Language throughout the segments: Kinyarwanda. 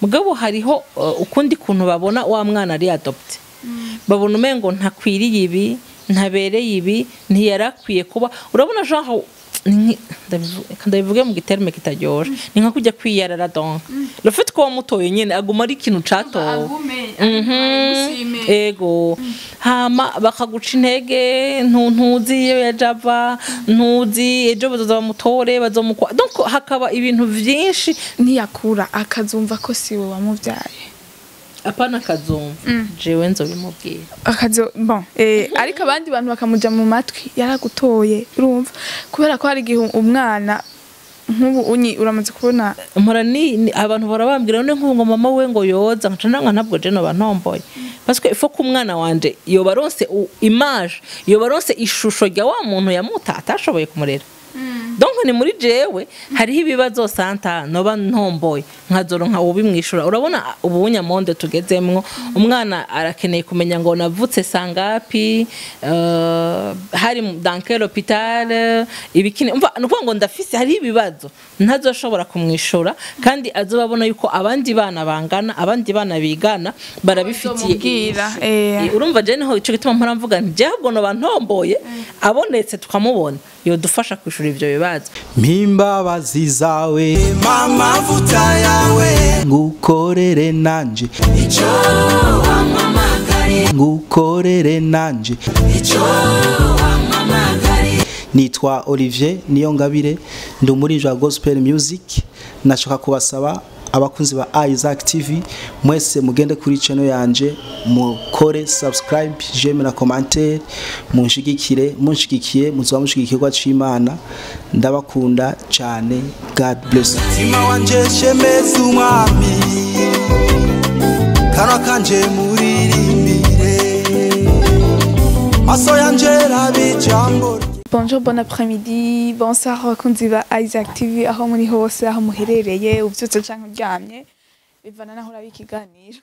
mugabo hariho uh, ukundi kuntu babona wa mwana ari adopte. Babona umengo ntakwiriye ibi ntabereye ibi ntiyarakwiye kuba. Urabona ndabivuge mu giterme kitaryoshe ni nka kujya kwiyarara donc. Le fait ko wamutoye nyene aguma ari ikintu catowe agume Mhm. ego. hama bakaguca intege ntu- ntuzi iyo yaje ava ntuzi ejo bazomukwa. Donc hakaba ibintu vyinshi. Ntiyakura akazumva ko siwe wamubyaye apana kazumva jewe nzobimubwira akazo bon eh, ariko abandi bantu bakamuja mu matwi yaragutoye urumva? Kubera ko hari igihe umwana nk'ubu unyi uramaze kubona mpora ni abantu barabambwira none nk'ubu ngo mama we ngo yoza nkaca nanga ntabwo je noba ntomboye. Parce que faut ko umwana wanje yoba aronse u- image yoba aronse ishusho rya wa muntu yamuta atashoboye kumurera. Donc ni muri jewe. Hariho ibibazo santa noba ntomboye. Nkazoro nka ubimwishura. Urabona ubu nyamonde tugezemwo. Umwana arakeneye kumenya ngo navutse sangapi uh, hari mu- dans quel hôpital ibikini. Umva nukuvuga ngo ndafise hariho ibibazo. Ntazoshobora kumwishura. Kandi azobabona yuko abandi bana bangana abandi bana bigana barabifitiye eh. Eh, urumva je ni ho ico gituma mpora mvuga nti jewe ahubwo noba ntomboye abonetse tukamubona. Yodufasha kwishura ivyo bibazo. Mpimbabazi zawe. Mamavuta yawe. Ngukorere nanje. Icyo wamamagari ngukorere nanje. Icyo wamamagari nitwa Olivier Niyongabire. Ndi umuririmbyi wa Gospel Music. Nashaka kubasaba abakunzi ba Isaac TV mwese mugende kuri channel yanje mukore subscribe j'aime na commentaire munshigikire munshigikiye muzoba mushigikirwa c'Imana ndabakunda cyane. God bless. Mutima wanje shemeza umwami kanwa kanje muririmbire maso yanje rabe ijambo rye bonjour bon après-midi. Bonsoir abakunzi ba Isaac TV aho muri hose aho muherereye ubyutse canke uryamye bivana naho uraba ikiganiro.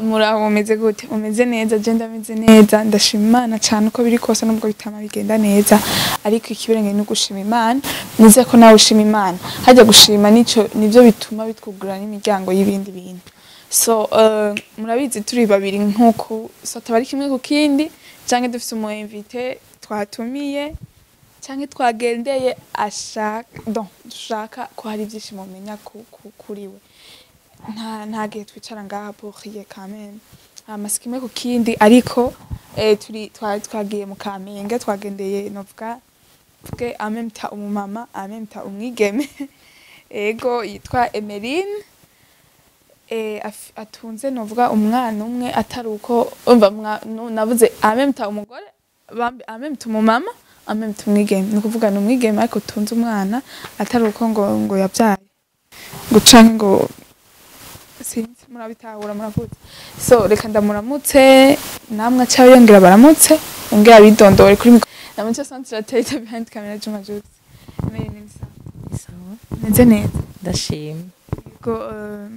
Muraho mumeze gute? Umeze neza? Je ndameze neza? Ndashima imana cyane uko biri kose nubwo bitama bigenda neza. Ariko ikibirenge ni ugushima imana. Nizeye ko nawe ushima imana. Hajya gushima nico nivyo bituma bitwugurura n'imiryango y'ibindi bintu. So uh, murabizi turi babiri nk'uku. So tabari kimwe ku kindi. Canke dufise umu twatumiye canke twagendeye dushaka ko hari ku- ku- kuri we. Nta gihe twicara ngaha rien quand même amasika imwe ku kindi ariko eh, twagiye mu kamenge twagendeye novuga même temps umumama temps umwigeme. Ego yitwa Emeline. Eh, atunze novuga umwana umwe atari uko même temps umugore. Même temps umumama même temps umwigeme ni ukuvuga ni umwigeme ariko utunze umwana atari uko ngo ngo yabyaye. Canke ngo sinzi murabitahura muravuze so reka ndamuramutse namwe aca yongera baramutse ongera bidondore kuri mikoro namuco santiratete behind camera Juma Jux meze neza. Ndashima. Ubwo eh,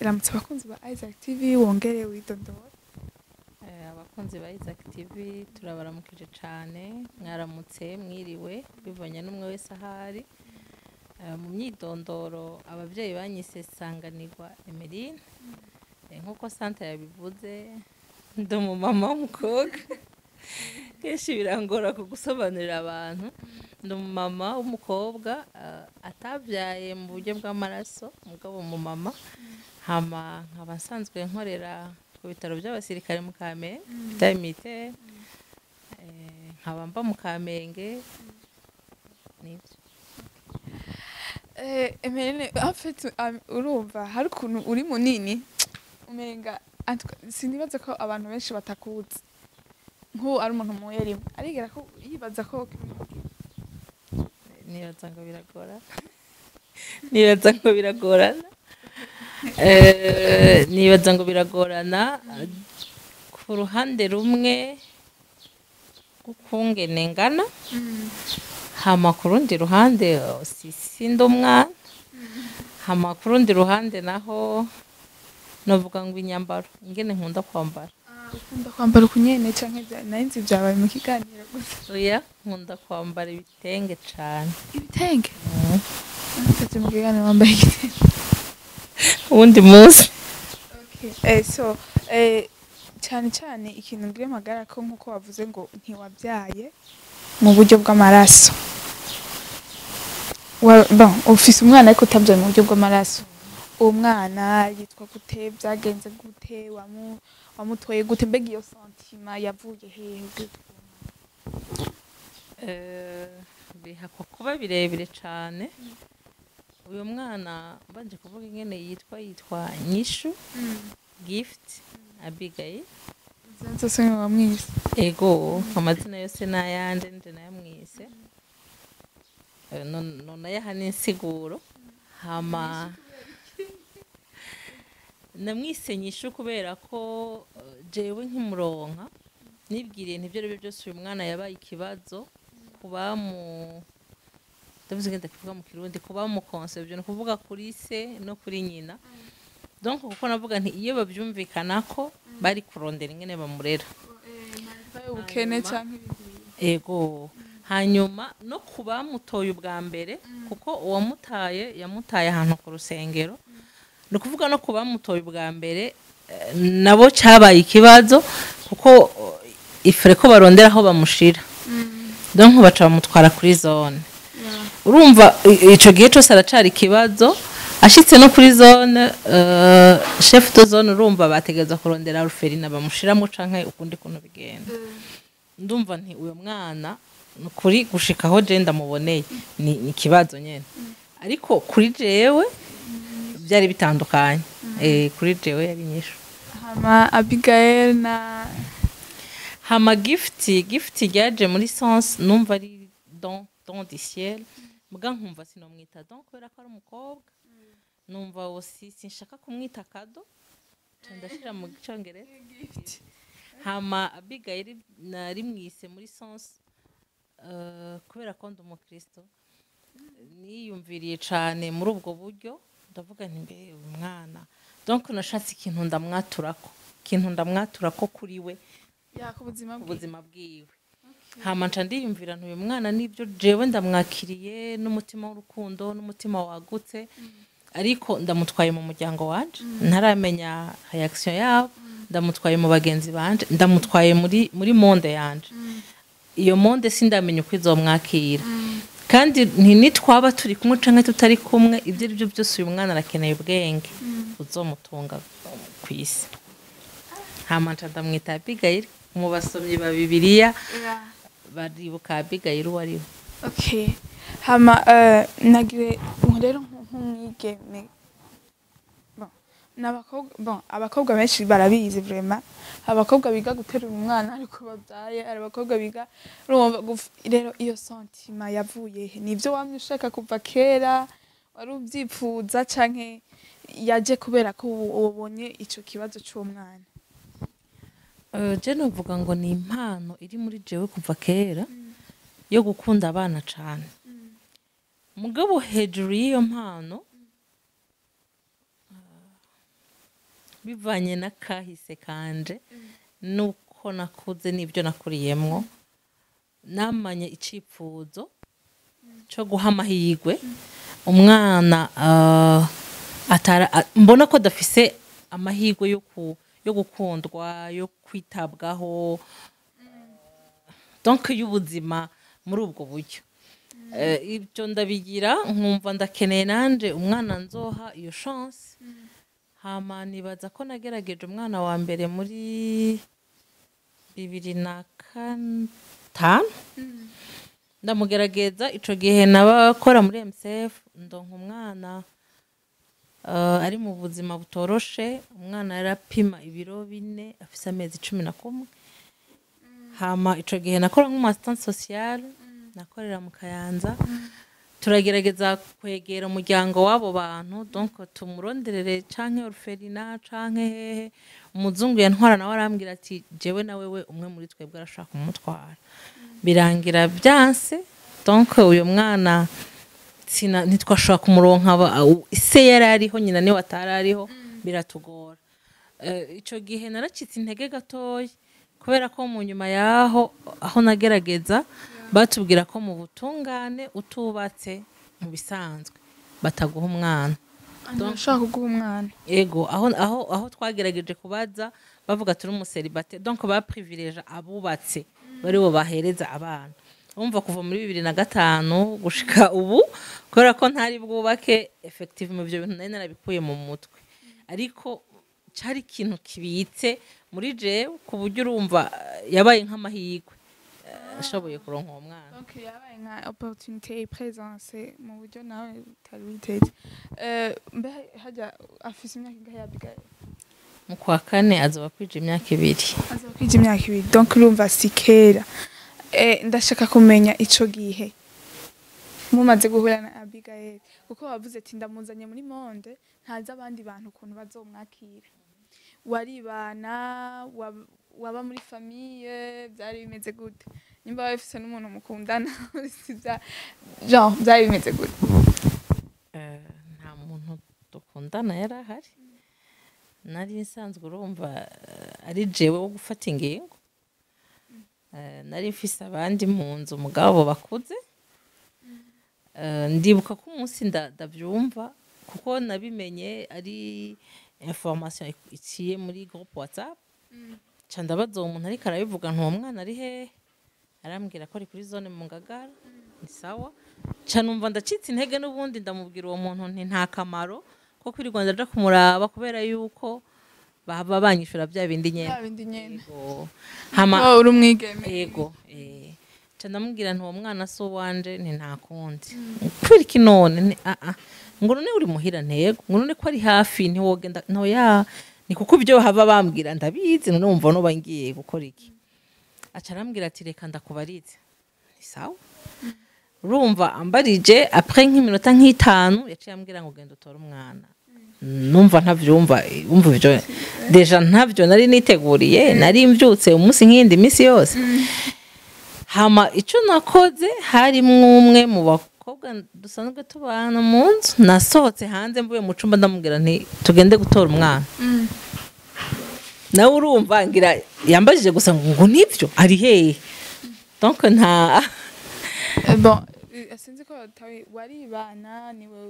ramutse abakunzi ba Isaac TV wongere widondore. Abakunzi ba Isaac TV turabaramukije cyane mwaramutse mwiriwe bivanye n'umwe wese ahari Eh, mu myidondoro ababyeyi banyise sanganirwa Emeline. Eh, nk'uko Santa yabivuze ndi umumama w'umukobwa. Kenshi birangora kugusobanurira abantu. Ndi umumama w'umukobwa eh, atabyaye mu buryo bw'amaraso mugabo umumama. Nkaba nsanzwe nkorera bitaro by'abasirikare mu Kamenge bita imite nkaba mba mu Kamenge ni byo. Eh, en fait um, urumva hari ukuntu uri munini. Umenga cas, sinibaza ko abantu benshi batakuzi nk'ubu ari umuntu muye rimwe. Arigera ko yibaza ko nibaza ngo biragorana nibaza ngo biragorana. Eh, nibaza ngo biragorana. Ku ruhande rumwe rw'ukungene ngana hama ku rundi ruhande oh, si sindi umwana. Hama ku rundi ruhande naho novuga ngo inyambaro ingene nkunda kwambara. Ukunda kwambara ukunyene canke vya- nari nzi vyabaye mu kiganiro gusa. Oya nkunda kwambara ibitenge cane. Ibitenge? Nsavye mu kiganiro wambaye igitenge. Uwundi munsi. Eh, so eh, cyane cyane ikintu ngira magara ko nk'uko wavuze ngo ntiwabyaye mu buryo bw'amaraso. Ufise umwana ariko utabyaye mu buryo bw'amaraso. Uwo mwana yitwa gute byagenze gute wamu- wamutwaye gute mbega iyo santima yavuye hehe? Eh, bihakwa kuba birebire cyane. Uyu mwana mbanje kuvuga ingene yitwa yitwa nyishu gift abigail zose ni wamwise ego amazina yose n'ayanje nje nayamwise Eh, non- nonayaha n'insiguro. Hama namwise nyishu kubera ko eh, jewe nk'imuronka nibwiriye ntibyo ari byo byose uyu mwana yabaye ikibazo kuba mu ndavuze ngenda kuvuga mu kirundi kuba mu konsebyo ni ukuvuga kuri se no kuri nyina. Donc kuko navuga nti iyo babyumvikana ko bari kurondera ingene bamurera. Ubukene cyangwa ibindi? Ego. Hanyuma no ku bamutoye ubwa mbere kuko uwamutaye yamutaye ahantu ku rusengero. Ni ukuvuga no ku bamutoye ubwa mbere eh, nabo cyabaye ikibazo kuko eh, ifure ko barondera aho bamushira. Donc baca bamutwara kuri zone. Urumva i- ico gihe cose aracari ikibazo ashitse no kuri zone uh, chef de zone urumva bategeza kurondera ruferina bamushiramo canke ukundi kuntu bigenda. Ndumva nti uyo mwana ni kuri gushika aho je ndamuboneye. Ni ikibazo nyene. Ariko kuri jewe byari bitandukanye. Eh kuri jewe yari nyishu hama abigail na hama gifti gifti ryaje muri sens numva ari don. Don du ciel muga nkumva sinomwita don kubera ko ari umukobwa. Numva osi sinshaka kumwita kado. Ca ndashira mu cyongereza hama abigail nari mwise muri sens eh, kubera ko ndi umukristo. Niyumviriye cane muri ubwo buryo. Ndavuga nti mbe uyu mwana. Donc nashatse ikintu ndamwaturako. Ikintu ndamwaturako kuri we. Bwe. Ubuzima bwiwe. Hama nca ndiyumvira uyu mwana ni byo jewe ndamwakiriye n'umutima w'urukundo n'umutima wagutse ariko ndamutwaye mu muryango wanje. Ntaramenya reaction yabo ndamutwaye mu bagenzi banje ndamutwaye muri muri monde yanje. Iyo monde sindamenya uko izomwakira kandi nti nitwaba turi kumwe canke tutari kumwe ibyo ari byo byose uyu mwana arakeneye ubwenge. Uzomutunga ku isi. Hama nca ndamwita abigail mu basomyi ba bibiliya. Baribuka abigail uwo ari we okay hama eh, nagire ubu rero nk- nk'umwigeme abakobwa benshi barabizi vraiment. Abakobwa biga guterura umwana ariko babyaye hari abakobwa biga rero iyo santima yavuye he nivyo wamye ushaka kuva kera wari uvyipfuza canke yaje kubera ko ubonye ico kibazo c'uwo mwana Eh, je novuga ngo ni impano iri muri jewe kuva kera yo gukunda abana cane. Mugabo hejuru y'iyo mpano eh, bivanye na kahise kanje nuko nakuze n'ibyo nakuriyemwo namanye icipfuzo co guha amahirwe. Umwana eh, mbona ko dafise amahirwe yo ku yo gukundwa yo kwitabwaho donc y'ubuzima muri ubwo buryo. Eh, ibyo ndabigira nkumva ndakeneye nanje umwana nzoha iyo chance. Hama nibaza ko nagerageje umwana wa mbere muri bibiri na gatanu ndamugerageza ico gihe nabakora muri MCF ndonka umwana. eh, ari mu buzima butoroshe umwana yari apima ibiro bine afise amezi cumi na kumwe. Hama ico gihe nakora nk'umu assistant social nakorera mu kayanza. Turagerageza kwegera umuryango w'abo bantu donc tumuronderere canke orphelinat canke hehe. Umuzungu yantwara nawe arambwira ati jewe na wewe umwe muri twebwe arashaka kumutwara birangira byanse donc uyu mwana ntitwashobora kumuronka aba- u- se yari ariho nyina ni we atari ariho biratugora. Eh, ico gihe naracitse intege gatoya kubera ko mu nyuma yaho aho nagerageza batubwira ko mu butungane utubatse mu bisanzwe bataguha umwana. Ushaka kuguha umwana. Ego aho aho aho twagerageje kubaza bavuga turi umuseribate donc baprivilege abubatse bari bo bahereza abana. Umva kuva muri bibiri na gatanu gushika ubu kubera ko ntari bwubake effective mu byo bintu nari narabikuye mu mutwe. Ariko cyari ikintu kibitse muri jewe ku buryo urumva eh, yabaye nk'amahirwe. Eh, ashoboye kuronka uwo mwana. Yabaye nka opportunité présence mu buryo nawe utari witeze Eh, mbe hajya afise imyaka ingahe Abigail mu kwa kane azoba kwija imyaka ibiri. Aza kwija imyaka ibiri. Donc urumva si kera. Ndashaka kumenya ico gihe. Mumaze guhura na Abigail kuko wavuze ati ndamuzanye muri monde ntazi abandi bantu ukuntu bazomwakira. Waribana wab- waba muri famiye byari bimeze gute? Nimba waba ufise n'umuntu mukundana byari bimeze gute? Eh, nta muntu dukundana yari ahari nari nsanzwe urumva eh, ari jewe wo gufata ingingo. Nari mfise abandi mu nzu mugabo bakuze. Eh, ndibuka ko umunsi nda- ndabyumva kuko nabimenye ari information iciye muri groupe whatsapp. Ca ndabaza uwo muntu ariko arabivuga ntuwo mwana ari hehe arambwira ko ari kuri zone mu ngagara. Ni sawa. Ca numva ndacitse intege n'ubundi ndamubwira uwo muntu nti nta kamaro ko kwirirwa ndaja kumuraba kubera yuko baba banyishura bya bindi Oh, uri umwigeme. Yego eh. ndamubwira nti uwo mwana si uwanje ni nta kundi. Kubera iki none? Ni ah ah. Ngo none uri muhira ntego ngo none ko ari hafi ntiwogenda ntoya ni kuko ibyo hava bambwira ndabizi none wumva nuba ngiye gukora iki. Aca arambwira ati reka ndakubarize ni sawa? Urumva ambarije apres nk'iminota nk'itanu yaciye ambwira ngo genda utore umwana. Numva ntavyumva eh, umva ivyo deja ntavyo nari niteguriye nari mvyutse umunsi nk'iyindi minsi yose. Hama ico nakoze harimwo umwe mu bakobwa dusanzwe tubana mu nzu nasohotse hanze mvuye mu cumba ndamubwira nti tugende gutora umwana. Nawe urumva ngira yambajije gusa ngo nivyo? Ari hehe? Nta Eh, eh, sinzi ko tawi waribana ni we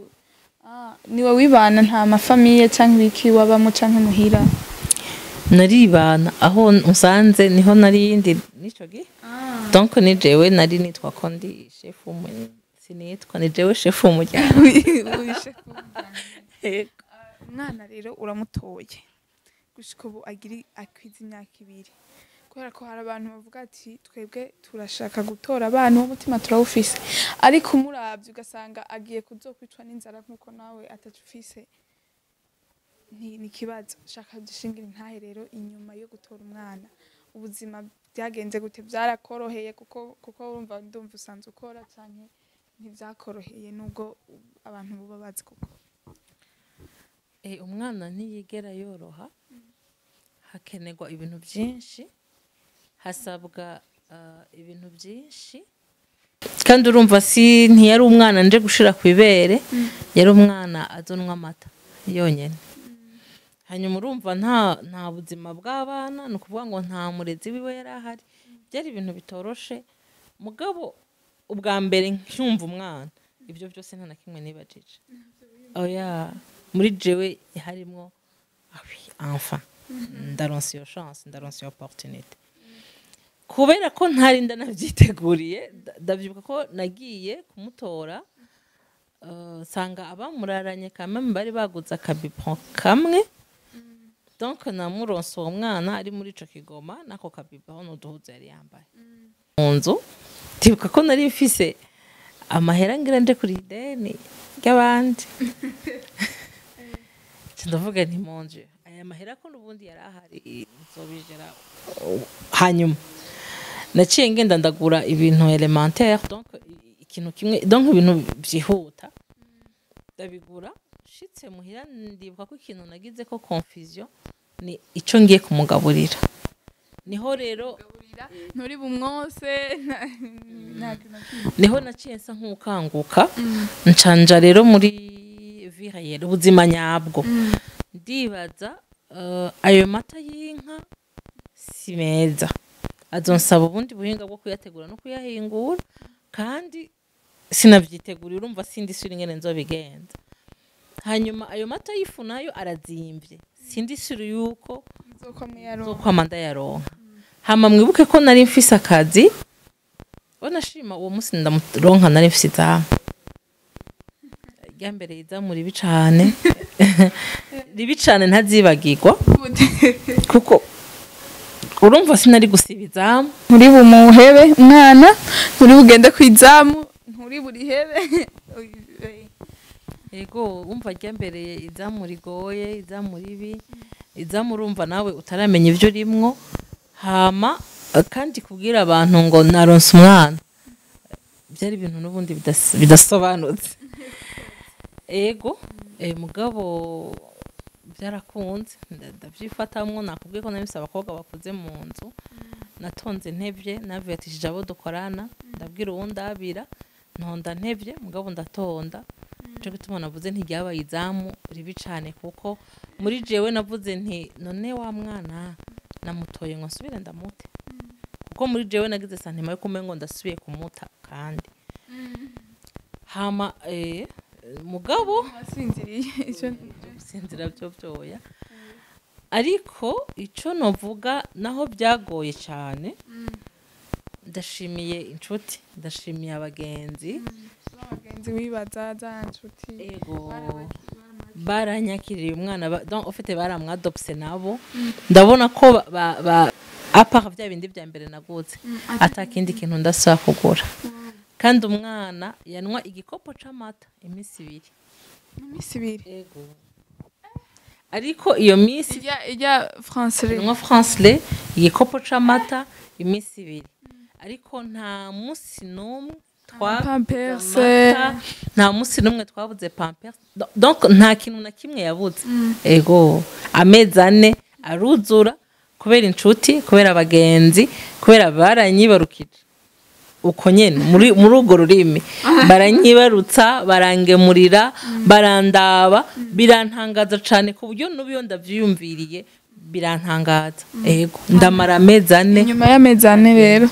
ah, ni we wibana nta mafamiye canke ibiki wabamo canke muhira naribana aho nsanze ni ho nari ndi. Nico gihe? Donc ni jewe nari nitwa ko ndi chef w'umu- sinitwa ni jewe chef w'umuryango Yego. umwana rero uramutoye. Gushika ubu agiri akwiza imyaka ibiri. Kubera ko hari abantu bavuga ati twebwe turashaka gutora abana umutima turawufise. Ariko umuravye ugasanga agiye kuzokwicwa n'inzara nk'uko nawe atacufise. Ni ni ikibazo shaka dushingira intahe rero inyuma yo gutora umwana. Ubuzima byagenze gute? Byarakoroheye kuko kuko urumva ndumva usanzwe ukora cyane ntibyakoroheye nubwo abantu buba bazi kuko Eh, umwana ntiyigera yoroha. Hakenerwa ibintu byinshi. Hasabwa ah, ibintu byinshi. Kandi urumva si ntiyari umwana nje gushira ku ibere yari umwana azonwa amata yonyine hanyuma urumva nta buzima bw'abana ni ukuvuga ngo nta murezi wiwe yari ahari. Byari ibintu bitoroshe. Mugabo ubwa mbere nkumva umwana. Ibyo byose nta na kimwe nibajije. Oya muri jewe harimo awi enfin. Ndaronse iyo chance ndaronse iyo opportunité. Kubera ko ntari ndanavyiteguriye nda- ndavyibuka ko nagiye kumutora eh, nsanga abamuraranye kameme bari baguze akabipon kamwe. Donc namuronse uwo mwana ari muri ico kigoma n'ako kabipo n'uduhuzu yari yambaye. Mu nzu ndibuka ko nari mfise amahera ngira nje kuri ideni ry'abandi. Ndavuga nti monje. Aya mahera ko n'ubundi yari ahari nzobijera hanyuma naciye ngenda ndagura ibintu elementaire donc ikintu kimwe donc ibintu byihuta. Ndabigura shitse muhira ndibuka ko ikintu nagize ko confusion ni ico ngiye kumugaburira. Niho rero nturi bumwose ni ho naciye nsa nk'ukanguka ncanja rero muri virayeri ubuzima nyabwo. Ndibaza eh, ayo mata y'inka si meza. Azonsaba ubundi buhinga bwo kuyategura no kuyahingura kandi sinavyitegurira urumva sindi suri ingene nzobigenza hanyuma ayo mata y'ifu na yo arazimvye sindi sure yuko nzokwama yaronka. Zokwama ndayaronka hama mwibuke ko nari mfise akazi wanashima uwo munsi ndamuronka nari mfise izamu. Rya mbere izamu ribi cane. ribi cane ntazibagirwa kuko urumva sinari gusiba izamu nturi bumuhebe umwana nturi bugende ku izamu nturi burihebe Ego umva ryambereye izamu rigoye izamu ribi izamu urumva nawe utaramenya ibyo urimwo. Hama kandi kubwira abantu ngo naronse umwana. Byari ibintu n'ubundi bidas- bidasobanutse. Ego eh, mugabo byarakunze. Nda- ndavyifatamwo nakubwiye ko nabise abakobwa bakuze mu nzu. Natonze ntevye naviatishije abo dukorana. Ndabwira uwundabira ntonda ntevye mugabo ndatonda. Nico gituma navuze ntiryabaye izamu ribi cane kuko muri jewe navuze nti none wa mwana namutoye ngo nsubire ndamute. Kuko muri jewe nagize santima yo kumengo ndasubiye kumuta kandi. Hama eh, mugabo? Wasinziriye icyo gusinzira byo byoya ariko icyo navuga naho byagoye cyane ndashimiye inshuti ndashimiye abagenzi. Abagenzi wibaza za nshuti. Baranyakiriye umwana ufite baramwadopse nabo. Ndabona ko ba- apart bya bindi bya mbere nagutse. Atakindi kintu ndasaba kugura. Kandi umwana yanwa igikopo c'amata iminsi ibiri. Iminsi ibiri. Ariko iyo minsi ijya ijya francais nywa francele igikopo c'amata iminsi ibiri. Ariko nta munsi n'umwe amata, nta munsi n'umwe twabuze pampers. Nta kintu na kimwe yabuze. Ego amezi ane aruzura kubera inshuti kubera abagenzi kubera baranyibarukije uko nyene. Muri urwo rurimi baranyibarutsa barangemurira barandaba birantangaza cane. Ku buryo n'ubu iyo ndavyiyumviriye birantangaza. Ego ndamara amezi ane. Inyuma y'amezi ane rero.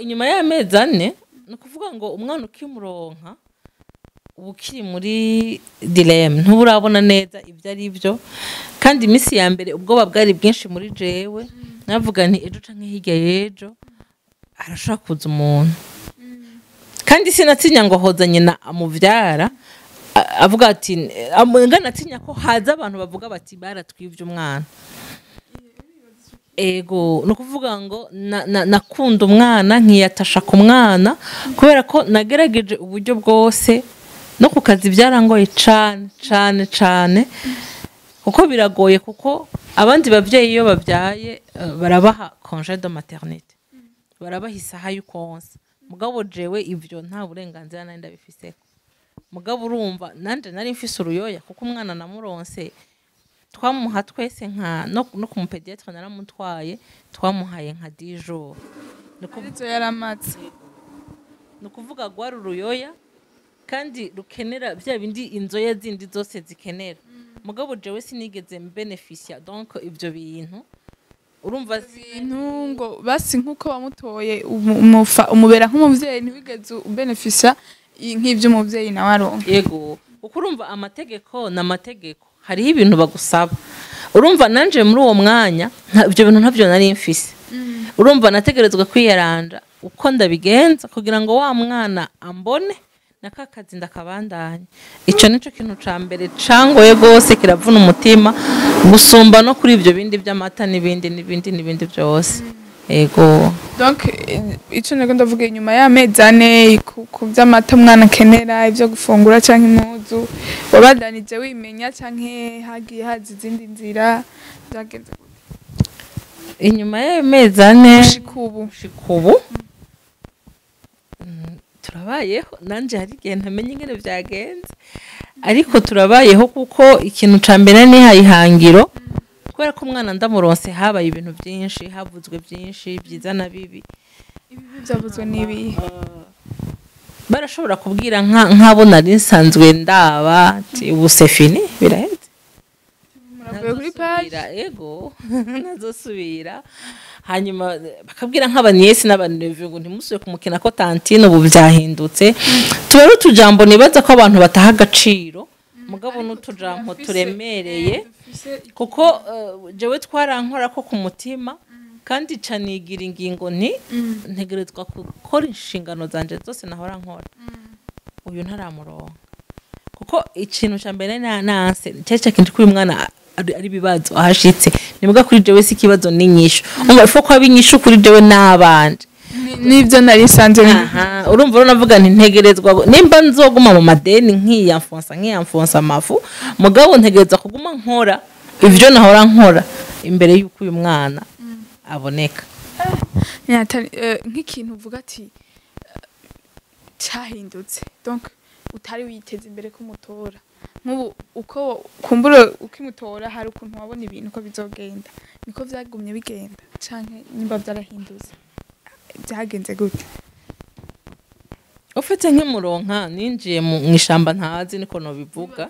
Inyuma y'amezi ane ni ukuvuga ngo umwana ukimuronka uba ukiri muri dileme ntuba urabona neza ibyo ari byo. Kandi iminsi ya mbere ubwoba bwari bwinshi muri jewe. Navuga nti ejo canke hirya y'ejo? Arashobora kuza umuntu. Kandi sinatinya ngo hoza nyina amuvyara a- avuga ati ngana atinya ko haza abantu bavuga bati baratwivye umwana. Ego ni ukuvuga ngo na- na- nakunda umwana nkiyatasha ku mwana kubera ko nagerageje uburyo bwose no ku kazi byarangoye cane cane cane kuko biragoye kuko abandi babyeyi iyo babyaye eh, barabaha congé de maternité. Barabaha isaha y'ukonsa. Mugabo jewe ivyo nta burenganzira nari ndabifiseko. Mugabo urumva nanje nari mfise uruyoya kuko umwana namuronse twamuha twese nka no, ku mupediatre naramutwaye twamuhaye nka 10 jours. Ni ukuvuga ari zo yaramatse ni ukuvuga rwari uruyoya kandi rukenera bya bindi inzoya zindi zose zikenera. Mugabo jewe sinigeze mbenefisia donc ibyo bintu urumva si- ibintu ngo basi nk'uko wamutoye umufa- umubera nk'umubyeyi ntiwigeze ubenefisa nk'ibyo umubyeyi nawe aronka. Yego kuko urumva amategeko ni amategeko. Hariho ibintu bagusaba. Urumva nanje muri uwo mwanya ibyo bintu ntabyo nari mfise. Urumva nategerezwa kwiyaranja uko ndabigenza kugira ngo wa mwana ambone kazi ndakabandanya icyo ni cyo kintu ca mbere cangoye rwose kiravuna umutima gusumba no kuri ibyo bindi by'amata n'ibindi n'ibindi n'ibindi byose. Yego. Donc ico nego ndavuga inyuma y'amezi ane ku- vy'amata umwana akenera ivyo gufungura canke impuzu. Wabadanije wimenya canke hagiye haza izindi nzira vyagenze gute? inyuma y'amezi ane. Gushika ubu gushika ubu mm, turabayeho. Nanje hari igihe ntamenya ingene vyagenze ariko turabayeho kuko ikintu ca mbere nihaye ihangiro. Kubera ko umwana ndamuronse habaye ibintu byinshi havuzwe byinshi byiza na bibi. Ibibi vyavuzwe n'ibihe barashobora kubwira nka- nk'abo nari nsanzwe ndaba ati ubu c'est fini biraheze muravuye kuri ntazosubira ego. Ntazosubira hanyuma bakabwira nk'abaniyesi n'abaneve ngo ntimusuye kumukina ko tantine ubu byahindutse. Tuba ari utujambo nibaza ko abantu bataha agaciro. Mugabo n'utujambo turemereye. Kuko eh, jewe twarankora ko ku mutima kandi canigira ingingo nti ntegerezwa gukora inshingano zanje zose nahora nkora. Uyu ntaramuronka kuko ikintu cya mbere na nanse cyaca kintu kuri mwana ari ibibazo ahashitse. Ni bwo kuri jewe si ikibazo n'inyishu umva ifo ko inyishu kuri jewe n'abanje n'ibyo nari aha urumva rero navuga nti ntegerezwa nimba nzoguma mu madeni nkiyamfonsa nkiyamfonsa amafu mugabo ntegereza kuguma nkora ibyo nahora nkora imbere y'uko uyu mwana aboneka. Nyatari, eh, nk'ikintu uvuga ati eh, cyahindutse. Utari witeze imbere ko umutora nk'ubu uko kumbura ukimutora hari ukuntu wabona ibintu ko bizogenda. Niko byagumye bigenda. Canke nimba byarahindutse byagenze gute? Ufite nk'imuronka ninjiye mu mu ishamba ntazi niko nobivuga.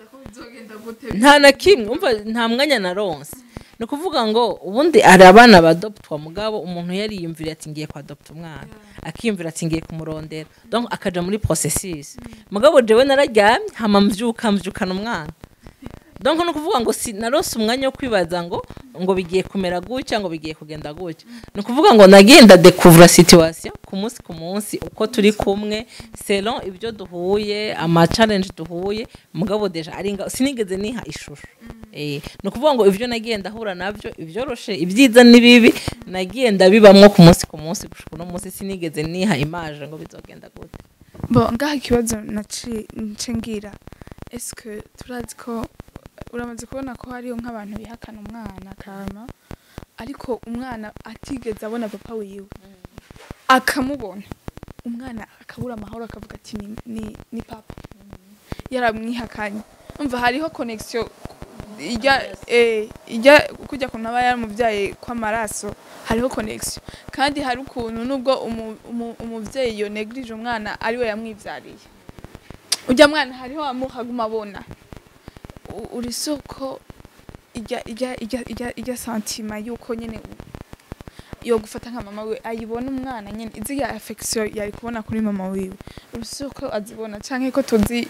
Nta na kimwe umva nta mwanya na ronse ni ukuvuga ngo ubundi hari abana badoptwa mugabo umuntu yariyumvira ati ngiye kwadopta umwana. Akiyumvira ati ngiye kumurondera donc akaja muri processus. Mugabo jewe nararyamye hama mvyuka mvyukana umwana. Donc ni ukuvuga ngo si narose umwanya wo kwibaza ngo ngo bigiye kumera gutya ngo bigiye kugenda gutya. Ni ukuvuga ngo nagenda dekuvura situation ku munsi ku munsi uko turi kumwe selon ibyo duhuye ama challenge duhuye mugabo deja ari nga sinigeze niha ishusho. Eh ni ukuvuga ngo ivyo nagiye ndahura navyo ibyoroshe ibyiza n'ibibi nagiye ndabibamwo ku munsi ku munsi gushika uno munsi sinigeze niha image ngo bizogenda gute. Bo ngaha ikibazo ngira eske turazi ko uramaze kubona ko hariyo nk'abantu bihakana umwana kama ariko umwana atigeze abona papa wiwe. Akamubona. Umwana akabura amahoro akavuga ati ni, papa. Yaramwihakanye. Umva hariho ijya eh, ijya kujya kuntu aba yaramubyaye kw'amaraso hariho connection. Kandi hari ukuntu nubwo umu- umu- umuvyeyi yo neglige umwana ari we yamwivyariye ujya mwana hariho amuhaguma abona. Uri soko ijya ijya ijya ijya ijya santima yuko nyene yo gufata nka mama we ayibona umwana nyene. Izi ya affection yari kubona kuri mama wiwe. Uri soko azibona canke ko tuzi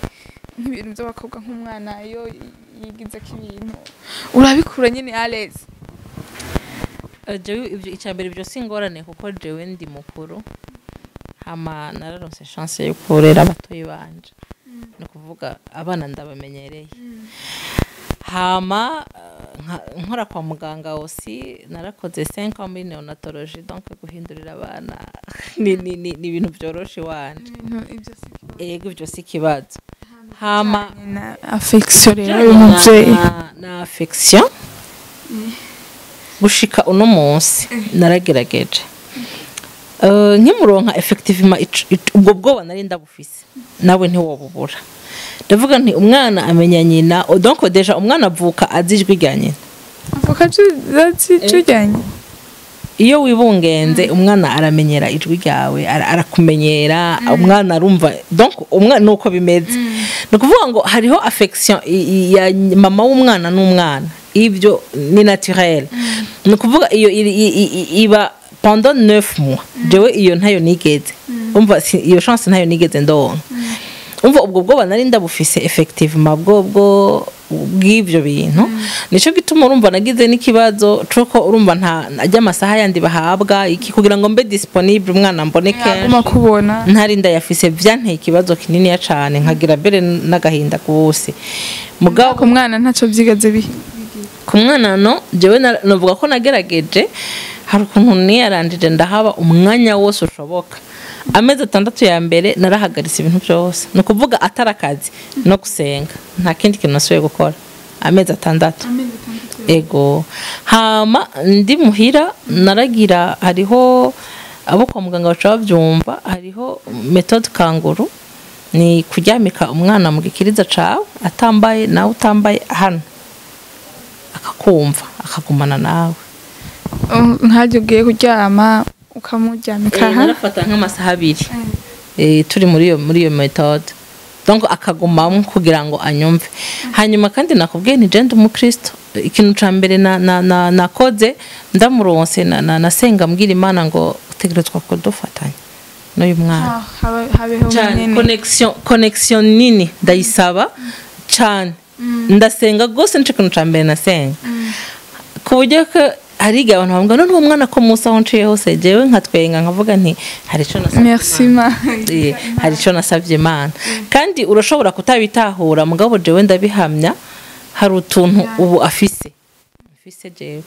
nk'ibintu by'abakobwa nk'umwana iyo yigize ko ibintu urabikura nyene Alex? Eh, jewe ibyo icyambere ibyo si ingorane kuko jewe ndi mukuru. Hama nararonse chance yo kurera abatoyi banje. Ni ukuvuga abana ndabamenyereye. Hama eh, nkora kwa muganga osi narakoze 5 ans muri neonatologie donc guhindurira abana ni ni ni ni ibintu byoroshe wanje. Ibintu ibyo si ego ibyo si ikibazo hama na affection rero Bijanye y'umuvyeyi na- na affection? Gushika uno munsi. Naragerageje. Eh, nkimuronka effectivement ic- ic- ubwo bwoba nari ndabufise. Nawe ntiwobubura ndavuga nti umwana amenya nyina o- donc deja umwana avuka azi ijwi rya nyina. Avuka tujyanye iyo wibungenze umwana aramenyera ijwi ryawe ara- arakumenyera umwana arumva umwana nuko bimeze. Ni ukuvuga ngo hariho i- ya mama w'umwana n'umwana. Ibyo ni naturel. Ni ukuvuga iyo iba pendant neuf mois. Jewe iyo ntayo nigeze. Umva si- iyo chance ntayo nigeze ndonka umva ubwo bwoba nari ndabufise effectivement bwo bwo bw'ivyo bintu. Nico gituma urumva nagize n'ikibazo cuko urumva nta ajya amasaha yandi bahabwa iki kugira ngo mbe disponible umwana mbone kenshi. aguma kubona. Ntari ndayafise vyanteye ikibazo kininiya cane. Nkagira mbere n'agahinda gose mugabo ku mwana ntacyo byigeze bihe ku mwana no jewe na- novuga ko nagerageje hari ukuntu niyaranjije ndahaba umwanya wose ushoboka. Amezi atandatu ya mbere narahagaritse ibintu byose. Ni ukuvuga atari akazi no gusenga. Nta kindi kintu nasubiye gukora. Amezi atandatu. Ego. Hama ndi muhira naragira hariho abo kwa muganga baca babyumva hariho metode kanguru. Ni kuryamika umwana mu gikiriza cawe atambaye nawe utambaye hano. Akakumva akagumana nawe. Nkajya ugiye kuryama ukamuryamika Eh, narafata nk'amasaha abiri. Eh, turi muri iyo muri iyo metode donc akagumamo kugira ngo anyumve. Hanyuma kandi nakubwiye ni jenda umukristo ikintu ca mbere na- na- na- nakoze ndamuronse na- na- nasenga mbwira imana ngo utegerezwa kudufatanya. N'uyu mwana. Ah, connection connection nini ndayisaba. Cyane ndasenga rwose nico kintu ca mbere nasenga. Ku buryo igihe abantu bavuga none uwo mwana ko munsi aho nciye hose jewe nkatwenga nkavuga nti hari ico nasabye merci Imana." ma Eh, hari icyo nasabye imana. Kandi urashobora kutabitahura mugabo jewe ndabihamya hari utuntu ubu afise. Afise jewe.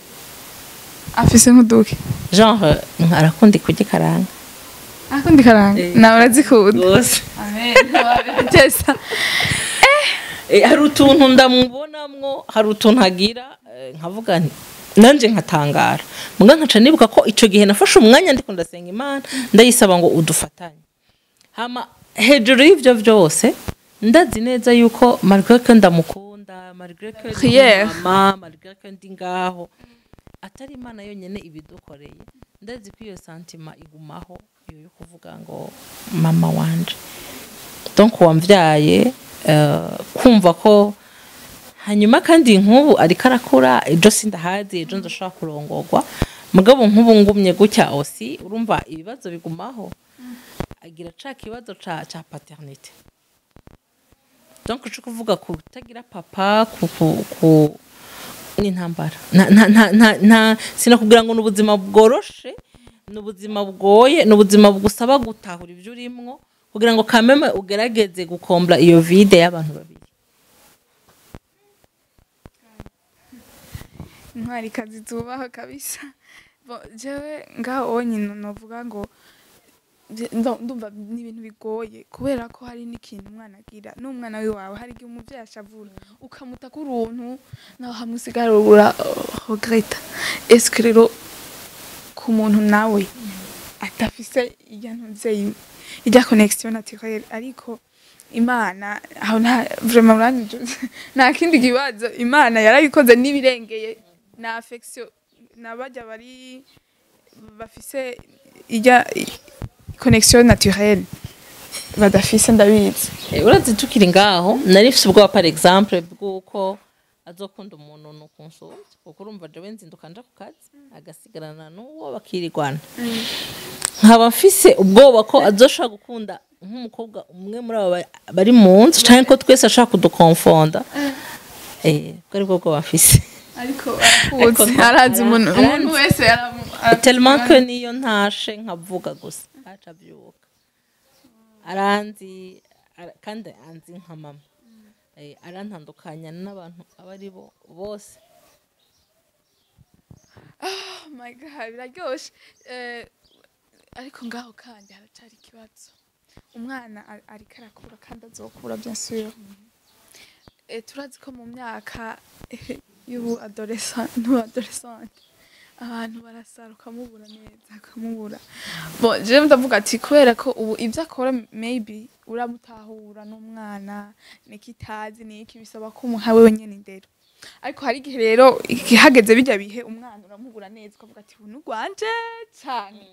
Afise nk'uduke. Genre arakunda kugikaranga akundi karanga Eh. nawe urazikunda wabitesa Eh, hari utuntu ndamubonamwo hari utuntu agira eh, nkavuga nti nanje nkatangara muga nkaca nibuka ko ico gihe nafashe umwanya ndiko ndasenga imana ndayisaba ngo udufatanye. Hama hejuru y'ivyo vyose ndazi neza yuko que ndamukunda Prière. mama que ndi ngaho. Atari imana yonyene ibidukoreye. Ndazi ko iyo santima igumaho iyo yo kuvuga ngo mama wanje. Donc wamvyaye eh, kumva ko hanyuma kandi nk'ubu ariko arakura ejo sindahazi ejo nzoshobora kurongorwa. Mugabo nk'ubu ngumye gutya osi urumva ibibazo bigumaho. Agira ca kibazo ca paternité. Donc uco kuvuga kutagira papa ku ku ku ni intambara nta nta nta nta nta sinakubwira ngo ni ubuzima bworoshe ni ubuzima bugoye ni ubuzima bugusaba gutahura ibyo urimwo kugira ngo kameme ugerageze gukombla iyo vide y'abantu babiri. Intwari kazi tubaho kabisa. Bo, jewe ngaho wonyine novuga ngo ndumva ni ibintu bigoye kubera ko hari n'ikintu umwana agira n'umwana wiwawe hari igihe umuvyeyi ashavura ukamuta kuruntu nawe hamusigara ura regreta eske rero ku muntu nawe adafise irya ntuzeyi irya connection naturelle ariko imana aho nta nta kindi kibazo imana yarabikoze n'ibirengeye. Na affection n'abajya bari bafise irya connection naturelle. Badafise ndabizi. Eh, urazi tukiri ngaho nari mfise ubwoba par exemple bw'uko azokunda umuntu nukunsumbya kuko urumva jewe nzinduka nja ku kazi agasigarana n'uwo bakirirwana. Nkaba mfise ubwoba ko azoshobora gukunda nk'umukobwa umwe muri abo ba- bari mu nzu canke ko twese ashaka kudukonfonda. Eh bwo ari bwo bwoba mfise. Ariko Ariko arakutse nta- arazi umuntu wese que niyo ntashe nkavuga gusa aca abyuka aranzi ara- kandi anzi nka mama Eh, arantandukanya n'abantu abo ari bo bose Oh my god biraryoshe Eh, ariko ngaho kandi haracari ikibazo umwana ariko arakura kandi azokura Eh, turazi ko mu myaka y'ubu adolescent n'ubu adolescent abantu barasara ukamubura neza ukamubura. Bon jewe ndavuga ati kubera ko ubu ibyo akora maybe uramutahura n'umwana niki itazi niki bisaba ko umuha wewe nyene indero. Ariko hari igihe rero hageze bijya bihe umwana uramubura neza ukavuga ati ubu nurwanje cyane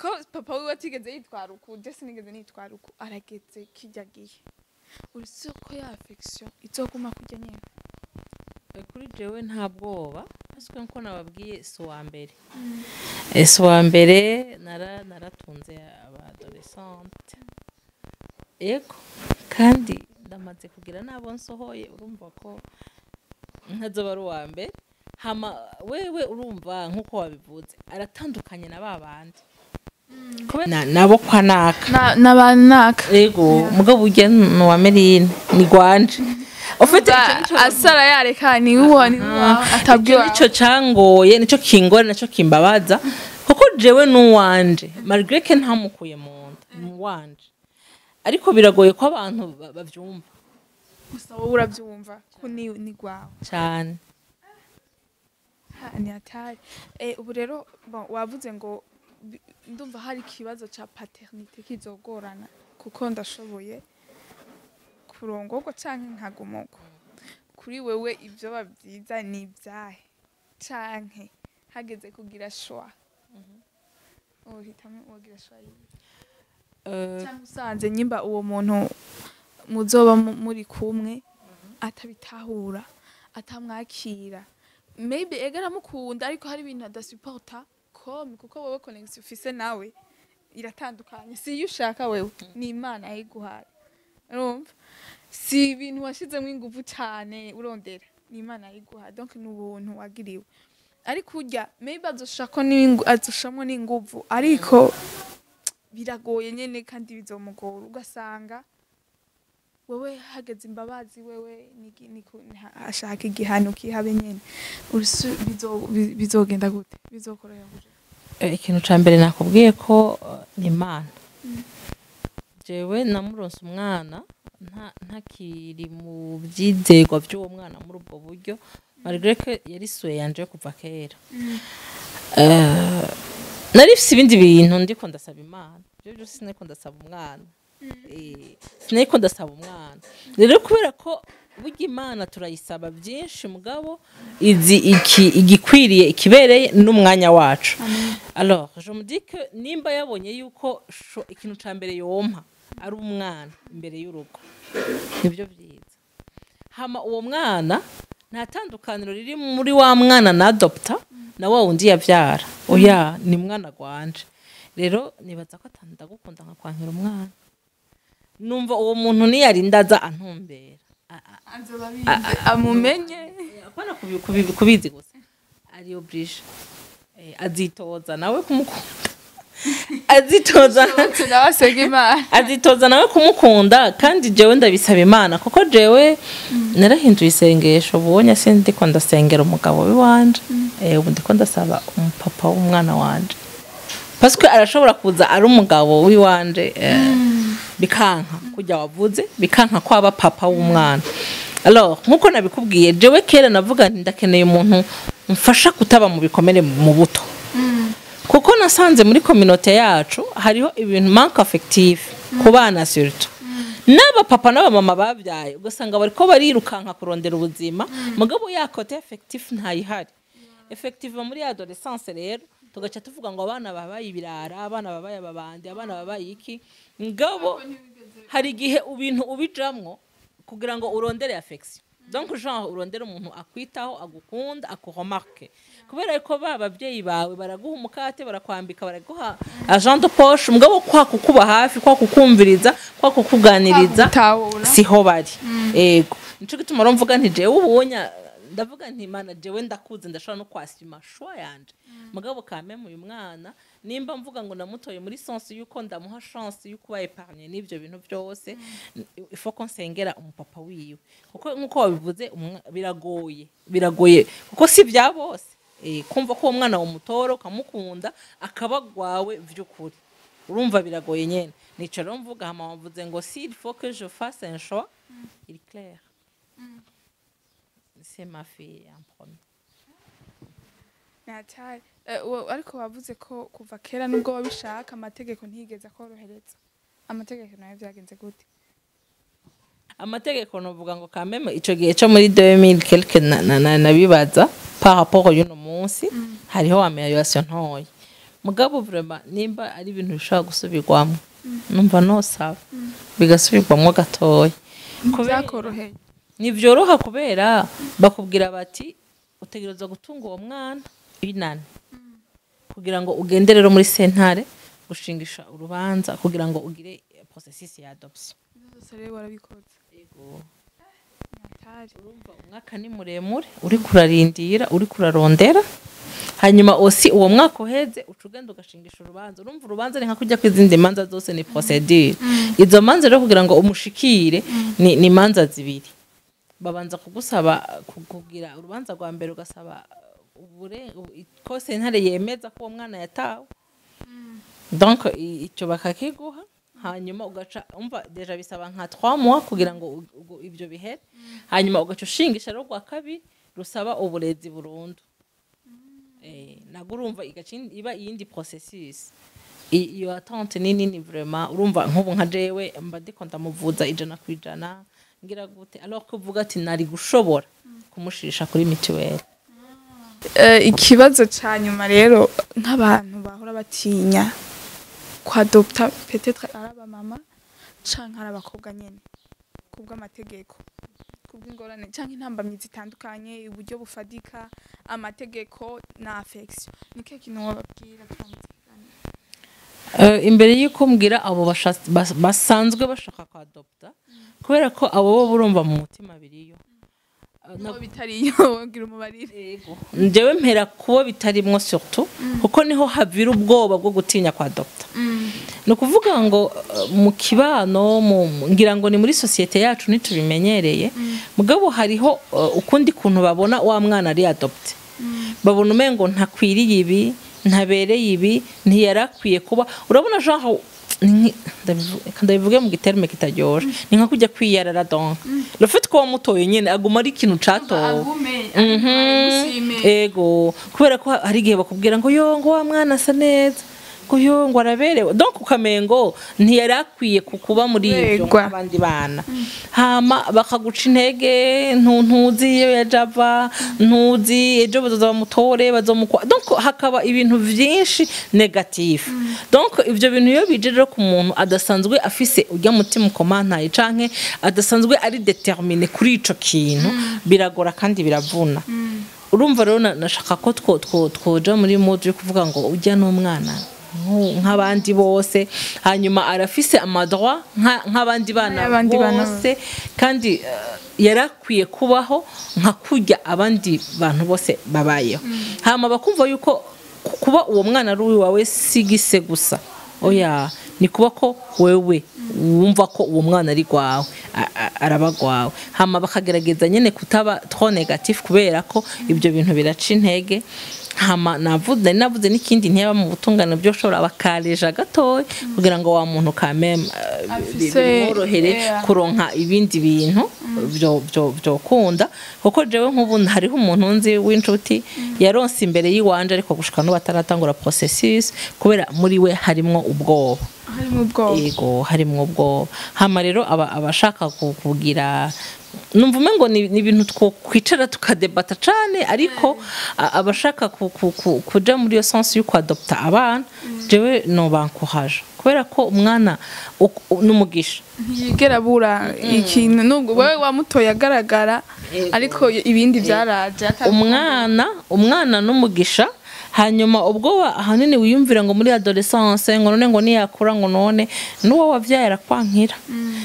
ko papa wiwe atigeze yitwara uku je sinigeze nitwara uku arageze kijya gihe. Urusi ko ya affection izoguma kurya nyene. Kuri jewe nta bwoba aswe nko nababwiye si uwa mbere. Eh, si uwa mbere nara naratunze abadolescente yego. Kandi ndamaze kugira n'abo nsohoye urumva ko ntazoba ari uwa mbere. Hama wewe urumva nk'uko wabivuze aratandukanye na ba bandi. Na- nabo kwa naka. Na- n'abanaka yego mugabo urya ni uwa merine ni gwanje ufite asara yareka ni uwo ni uwo icyo atabwiwa ni cyo cyangoye ni cyo kingora na cyo kimbabaza. Kuko jewe n'uwanje malgré que ntamukuye mu nda ni uwanje. Ariko biragoye ko abantu ba- bavyumva. Gusa wowe urabyumva ko ni gwawe. Cyane Ha, ni hatari. Eh ubu rero bon, wavuze ngo ndumva hari ikibazo ca paternité kizogorana kuko ndashoboye. Kurongorwa canke nkagumogwa kuri wewe ivyo babyiza ni ibyahe? Canke? Hageze kugira shwa. Uhitamo ugira shwa yihe? canke usanze nyimba uwo muntu muzoba mu- muri kumwe atabitahura atamwakira. Maybe ega aramukunda ariko hari ibintu adasuporta komi kuko wowe connection ufise nawe. Iratandukanye. Si iyo ushaka wewe ni imana yayiguhaye. Urumva? Si ibintu washizemo ingufu cyane urondera. Ni imana yayiguhaye donc ni ubuntu wagiriwe. Ariko urya maybe azoshako n'ingu- azoshamo n'inguvu. Ariko biragoye nyene kandi bizomugora. Ugasanga wewe hageze imbabazi wewe ashaka igihano kihabe bi- bizogenda gute? Bizokorera gute? Eh, ikintu ca mbere nakubwiye ko eh, ni imana jewe namuronse umwana nta- ntakiri mu byizerwa by'uwo mwana muri ubwo buryo ko yari suye yanje kuva kera. Eh, nari mfise ibindi bintu ndiko ndasaba imana. Ibyo byose sinariko ndasaba umwana. Eh, sinariko ndasaba umwana. Rero kubera ko burya imana turayisaba byinshi mugabo izi iki igikwiriye ikibereye n'umwanya wacu. Alors je me dis que nimba yabonye yuko ikintu ca mbere yompa ari umwana imbere y'urugo. Nibyo byiza. Hama uwo mwana nta tandukaniro riri muri wa mwana na adopta na wa wundi yabyara. Oya ni mwana gwanje. Rero nibaza ko atanu ndagukunda nkakwankira umwana. Numva uwo muntu niyarinda aza antumbera. Amumenye. Kubizi gusa. Ari oblige. Eh, azitoza nawe kumukunda. Azitoza nawe kumukunda kandi jewe ndabisaba imana kuko jewe narahinduye isengesho ubonye se ndiko ndasengera umugabo w'iwanje eh, ubu ndiko ndasaba umupapa w'umwana wanje. Pasike arashobora kuza ari umugabo w'iwanje eh, bikanka kujya wavuze bikanka ko aba papa w'umwana. Nkuko nabikubwiye jewe kera navuga ndakeneye umuntu mfasha kutaba mu bikomere mu buto. Kuko nasanze muri kominote yacu hariho ibintu manque affective ku bana surtout. N'aba papa n'aba mama babyaye ugasanga bariko barirukanka kurondera ubuzima mugabo ya kote effective ntayihari effective muri adolescence rero tugaca tuvuga ngo abana babaye ibirara abana babaye ababandi abana babaye iki? Ngabo hari igihe ibintu ubijamwo kugira ngo urondere affection. Donc genre urondere umuntu akwitaho agukunda akuremarke kubera ko ba babyeyi bawe baraguha umukate barakwambika baraguha agent de poche mugabo kwa kukuba hafi kwa kukumviriza kwa kukuganiriza Kwagutahura. siho bari. Ego. Nico gituma rero mvuga nti jewe ubunya ndavuga nti mana jewe ndakuze ndashobora no kwasima shwa yanje. Mugabo kameme uyu mwana nimba mvuga ngo namutoye muri sense yuko ndamuha chance yuko kuba epargne n'ivyo bintu byose ifo ko nsengera umupapa wiwe. Kuko nk'uko wabivuze biragoye biragoye. Kuko si bya bose. Kumva ko uwo mwana umutora ukamukunda akaba gwawe vy'ukuri urumva biragoye nyene nico rero mvuga hama wavuze ngo si que je fasse un choix il est clair c'est ma fille en premier Natali. Eh, wo- ariko wavuze ko kuva kera nubwo wabishaka amategeko ntiyigeze akorohereza amategeko na yo byagenze gute amategeko novuga ngo kameme ico gihe co muri 2000 quelque na- na- na- nabibaza par rapport y'uno munsi hariho amelioration ntoya. Mugabo vraiment nimba ari ibintu bishobora gusubirwamo numva nosaba. Bigasubirwamo gatoya. Byakoroheye ntibyoroha kubera bakubwira bati utegereza gutunga uwo mwana inani kugira ngo ugende rero muri sentare gushingisha urubanza kugira ngo ugire processus ya adoption byose rero warabikoze Natali. urumva umwaka ni muremure uri kurarindira uri kurarondera hanyuma osi uwo mwaka uheze uca ugenda ugashingisha urubanza. Urumva urubanza ni nka kujya ku izindi manza zose ni procedure. Izo manza rero kugira ngo umushikire ni, ni manza zibiri. Babanza kugusaba ku- kugira urubanza rwa mbere ugasaba ko sentare yemeza ko uwo mwana yatawe. Donc i- icyo bakakiguha hanyuma ugaca umva deja bisaba nka 3 mois kugira ngo ibyo bihere hanyuma ugaca ushingisha rero rwa kabiri rusaba uburezi burundu. Eh nago urumva iba iyindi processus. I- iyo attente ni nini vraiment. Urumva nk'ubu nka jewe mba ndiko ndamuvuza ijana ku ijana. Ngira gute? Alors ko uvuga ati nari gushobora kumushirisha kuri mituweli Eh, ikibazo cya nyuma rero nk'abantu bahora batinya. Kwadopta petetre ari abamama canke ari abakobwa nyene kubw'amategeko kubw'ingorane cyangwa intambamyi zitandukanye uburyo bufadika amategeko na affection nike kintu wababwira Eh, imbere y'uko mbwira abo basanzwe bashaka kwadopta kubera ko abo bo burumva mu mutima biriyo Eh, nabo bitariyo wabwira umubarire njyewe mpera kubo bitarimwo surtout kuko ni ho havira ubwoba bwo gutinya kwa dogita ni ukuvuga ngo eh, mu kibano ngira ngo ni muri sosiyete yacu ntitubimenyereye. Mugabo hariho eh, ukundi kuntu babona wa mwana ari adopte babona umengo ntakwiriye ibi ntabereye ibi ntiyari akwiye kuba. Urabona reka ndabivuge mu giterme kitaryoshe ni nka kujya kwiyarara le fait ko wamutoye nyine aguma ari ikintu catowe Mhm. ego. Kubera ko hari igihe bakubwira ngo yo ngo wa mwana asa neza. Yo ngo araberewe. Donc ukamengo ntiyari akwiye ku- kuba muri ibyo nk'abandi bana. Hama bakaguca intege ntu- ntuzi iyo yaje ava ntuzi ejo bazoza bamutore bazomukwa. Donc hakaba ibintu vyinshi negatif donc ivyo bintu iyo bije rero ku muntu adasanzwe afise urya mutima ukomantaye canke adasanzwe ari determine kuri ico kintu biragora kandi biravuna. Urumva rero na- nashaka ko two- two- twoja muri mode yo kuvuga ngo ujya n'umwana. Nk'abandi bose. Hanyuma arafise nka- nk'abandi bana bose. Kandi eh, yari akwiye kubaho nka kurya abandi bantu bose babayeho. Hama bakumva yuko ku- kuba uwo mwana ari uwawe si gise gusa. Oya ni kuba ko wewe wumva ko uwo mwana ari a- araba gwawe. Hama bakagerageza nyine kutaba trop negatif kubera ko ibyo bintu biraca intege. Navuze navuze n'ikindi ntiyaba mu butungane byo ushobora bakareja gatoya kugira ngo wa muntu kameme Afise, bimworohere kuronka ibindi bintu byo byo byokunda kuko jewe nk'ubu hariho umuntu nzi w'inshuti yaronse imbere y'iwanje ariko gushika n'ubu ataratangura processus kubera muri we harimwo ubwoba. Harimo ubwoba. Ego harimwo ubwoba. Hama rero aba- abashaka ku- kugira numva umengo ni ni ibintu twokwicara tukadebata cane ariko abashaka ku- ku- ku- kuja muri iyo sense yo kwadopta abana jewe no bankuhaje kubera ko umwana n'umugisha. Ntiyigera abura ikintu nubwo wowe wamutoye agaragara ariko ibindi byaraje umwana umwana n'umugisha hanyuma ubwo ahanini wiyumvira ngo muri adolescence ngo none ngo niyakura ngo none n'uwo wabyaye arakwankira.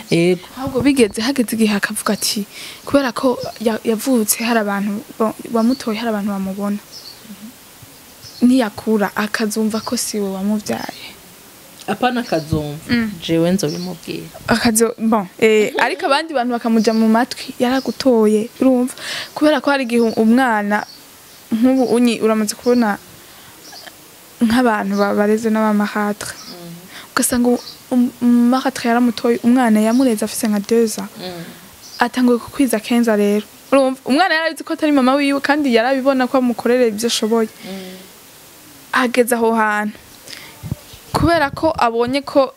Ego ahubwo bigeze hageze igihe akavuga ati kubera ko ya- yavutse hari abantu wamutoye hari abantu bamubona. Niyakura akazumva ko siwe wamubyaye. Apana kazumva jewe nzobimubwira akazo bon eh, ariko abandi bantu bakamuja mu matwi yaragutoye urumva. Kubera ko hari igihe umwana nk'ubu unyi uramaze kubona nk'abantu ba- bareze n'abamahatre ugasanga umumahatre yaramutoye umwana yamureze afise nka deza atanguye kukwiza kenza rero. Umwana yarabizi ko atari mama wiwe kandi yarabibona ko amukorera ibyo ashoboye. Ageze aho hantu. Kubera ko abonye ko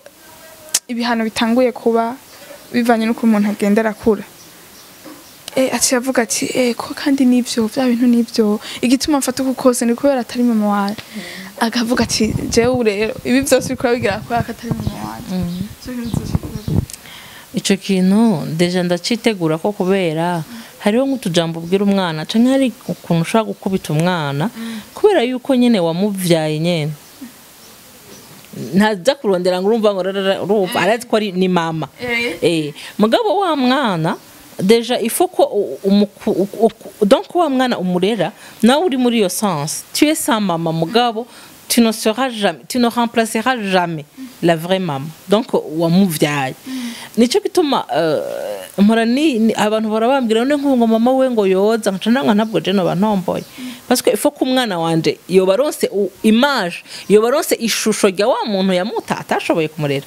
ibihano bitanguye kuba bivanye n'uko umuntu agenda arakura. E, aciye avuga ati e, ko kandi nivyo vya bintu nivyo igituma mfata uku kose ni kubera atari mama wawe akavuga ati jewe rero ibi vyose uriko urabigira kubera ko atari vyose kubera- ico kintu deja ndacitegura ko kubera hariho nk'utujambo ubwira umwana canke hari ukuntu ushobora gukubita umwana kubera yuko nyene wamuvyaye nyene ntaza kurondera ngo urumva ngo urumva arazi ko ari ni mama Eh. eh mugabo wa mwana deja ifo ko donc wa mwana umurera nawe uri muri iyo sens tu es sa mama mugabo tu ne seras jamais tu ne remplaceras jamais la vraie maman. Donc wamuvyaye nico gituma eh, mpora ni ni- abantu barabambwira none nk'ubu ngo mama we ngo yoza nkaca nanga ntabwo je noba ntomboye. Parce que ko umwana wanje yoba aronse image yoba aronse ishusho rya wa muntu yamuta atashoboye kumurera.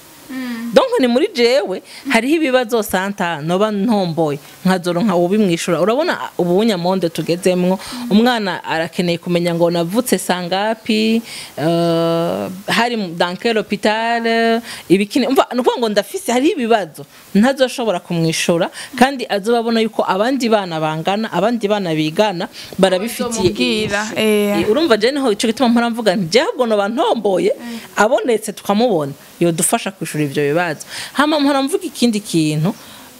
Donc ni muri jewe. Hariho ibibazo santa noba ntomboye. Nkazoro nka ubimwishura. Urabona ubu nyamonde tugezemwo. Umwana arakeneye kumenya ngo navutse sangapi uh, hari mu- dans quel hôpital ibikini. Umva nukuvuga ngo ndafise hariho ibibazo. Ntazoshobora kumwishura. Kandi azobabona yuko abandi bana bangana abandi bana bigana barabifitiye eh. Eh, urumva je ni ho ico gituma mpora mvuga nti jewe ubwo noba ntomboye abonetse tukamubona. Yodufasha kwishura ivyo bibazo. Hama mpora mvuga ikindi kintu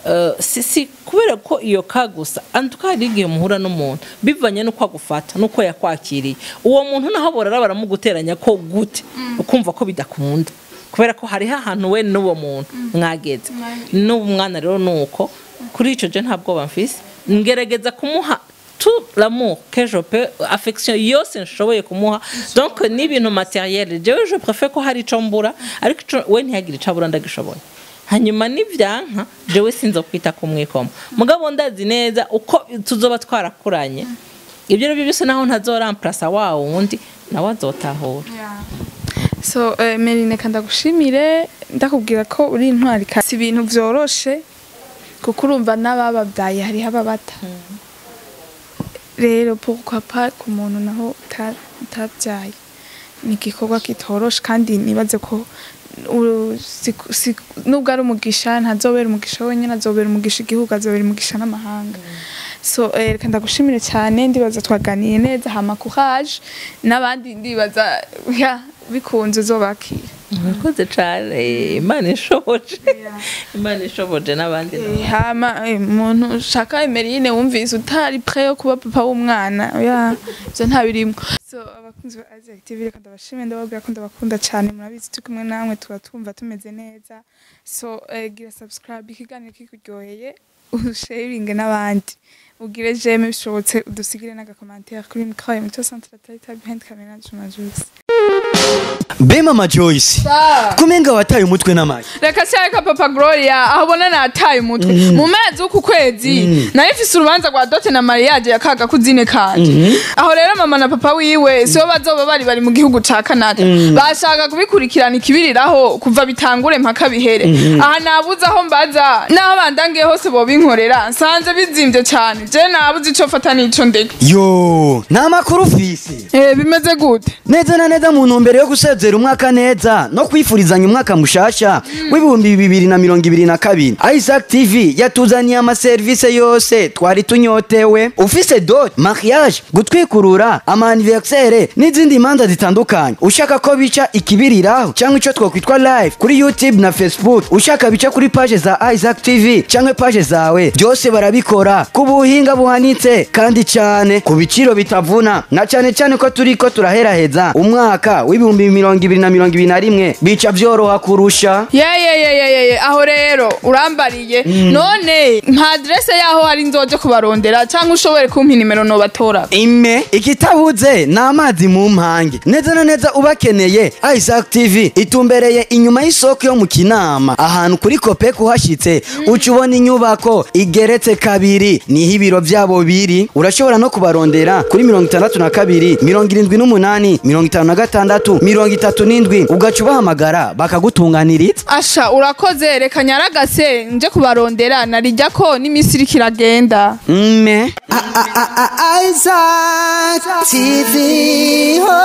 eh, si si kubera ko iyo ka gusa antuka hari igihe muhura n'umuntu bivanye n'uko agufata n'uko yakwakiriye. Uwo muntu naho borara baramuguteranya ko gute? Ukumva ko bidakunda. Kubera ko hariho ahantu we n'uwo muntu mwageze. N'ubu mwana rero ni uko kuri icyo je nta bwoba mfise. Ngerageza kumuha tout l'amour que je peux affection yose nshoboye kumuha donc n'ibintu materiel jewe je préfère ko hari ico mbura ariko we ntihagire ico abura ndagishoboye hanyuma nivyanka jewe sinzo kwita kumwikoma mugabo ndazi neza uko tuzoba twarakuranye ibyo rero byose naho ntazoramplasa wa wundi nawe azotahura so eh, Merine kandi ndagushimire ndakubwira ko uri intwari si ibintu vyoroshe kuko urumva n'abababyaye hariho ababata rero pourquoi pas ku muntu naho uta- utabyaye ni igikorwa kitoroshe kandi nibaze ko nubwo ari umugisha ntazobera umugisha wenyine azobera umugisha igihugu azobera umugisha n'amahanga so eh, reka ndagushimire cyane ndibaza twaganiye neza hama courage n'abandi ndibaza bikunze uzobakira murakoze cane imana ishoboje imana ishoboje n'abandi. Eh, eh, umuntu ushaka emerine wumvise utari pre yo kuba papa w'umwana. Ya ivyo nta birimwo so abakunzi ba Isaac TV reka ndabashimire ndababwira ko ndabakunda cyane murabizi turi kumwe namwe tuba twumva tumeze neza. So eh, gira subscribe ikiganiro kikuryoheye usharinge n'abandi. Ugire jeme bishobotse udusigire n'agakomantere kuri mikoro ya mito centre tarita behind camera Juma Jux be mama joyce. Kumenga wataye umutwe n'amayi reka cyareka papa gloria aho ubona nataye umutwe. Mu mezi w'uku kwezi nari mfise urubanza rwa dote na mariage ya kaga kuzine kanje. Aho rero mama na papa wiwe sibo bazoba bari bari mu gihugu ca canada. Bashaka kubikurikirana ikibiriraho kuva bitangure mpaka bihere. Aha nabuze aho mbaza n'aho bandangiye hose bobinkorera. Nsanze bizimvye cane. Je nabuze ico fata n'ico ndeka yo nta makuru ufise eh bimeze gute? Neza na neza mu ntumbero yo gusezera umwaka neza no kwifurizanya umwaka mushasha w'ibihumbi bibiri na mirongo ibiri na kabiri. Isaac tv yatuzaniye amaserivisi yose twari tunyotewe. Ufise dot mariage gutwikurura amaniversere n'izindi manza zitandukanye. Ushaka ko bica ikibiriraho cyangwa icyo twakwitwa live kuri youtube na facebook. Ushaka bica kuri page za isaac tv cyangwa page zawe byose barabikora ku buhinga buhanitse kandi cyane. Ku biciro bitavuna na cyane cyane ko turi ko turaheraheza umwaka w'ibihumbi mirongo ibiri na mirongo ibiri na rimwe. Bica byoroha kurusha. Yeyeyeyeye aho rero urambariye. None nta adrese yaho hari nzoje kubarondera cyangwa ushobore kumpa inimero nobatora. Ime ikitabuze ni amazi mu mpange. Neza na neza ubakeneye isaac tv itumbereye inyuma y'isoko yo mu kinama. Ahantu kuri kopeko uhashyitse uca ubona inyubako igeretse kabiri. Niho ibiro byabo biri. Urashobora no kubarondera kuri mirongo itandatu na kabiri mirongo irindwi n'umunani mirongo itanu na gatandatu. mirongo itatu n'indwi ugaca ubahamagara bakagutunganira iki asha urakoze reka nyaragase nje kubarondera narijya ko n'imisiri kiragenda mme. Isaac TV ho.